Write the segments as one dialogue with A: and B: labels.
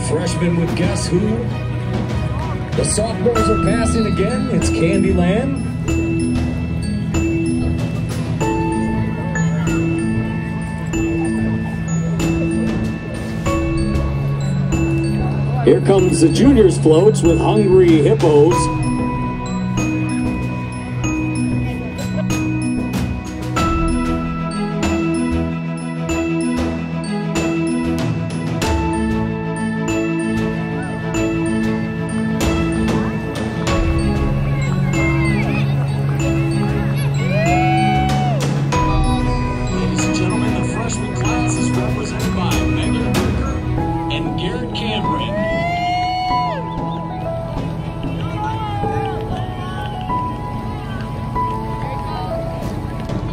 A: freshman with Guess Who. The sophomores are passing again. It's Candyland. Here comes the juniors floats with Hungry Hippos.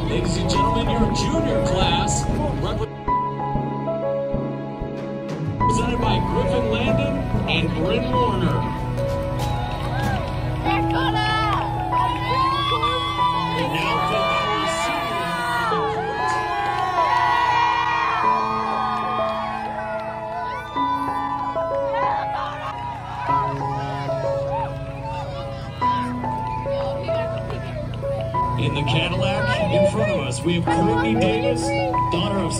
A: Ladies and gentlemen, your junior class represented by Griffin Landon and Bryn Warner. In the Cadillac in front of us, we have Courtney Davis, daughter of